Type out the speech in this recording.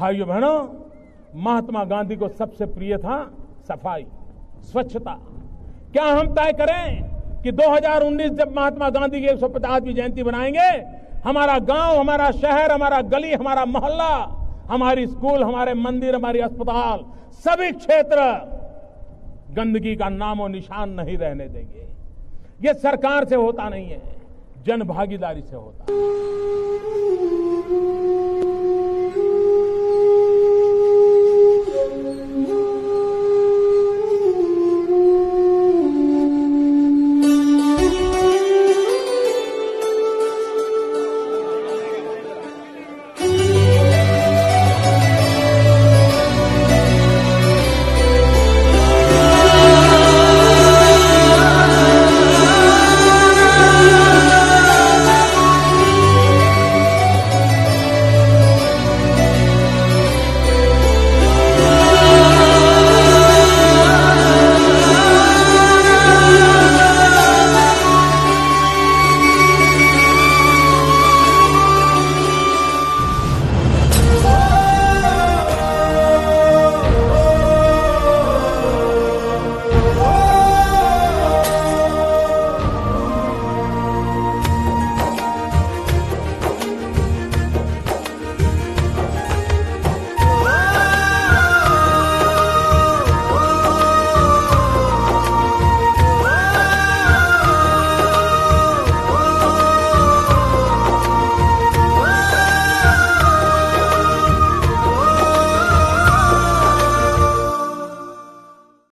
भाइयों बहनों, महात्मा गांधी को सबसे प्रिय था सफ़ाई, स्वच्छता। क्या हम तय करें कि 2019 जब महात्मा गांधी की 150वीं जयंती बनाएँगे हमारा गाँव, हमारा शहर, हमारा गली, हमारा मोहल्ला, हमारी स्कूल, हमारे मंदिर, हमारी अस्पताल, सभी क्षेत्र गंदगी का नामो निशान नहीं रहने देंगे। ये सरकार से होता नहीं है जन भागीदारी से होता है।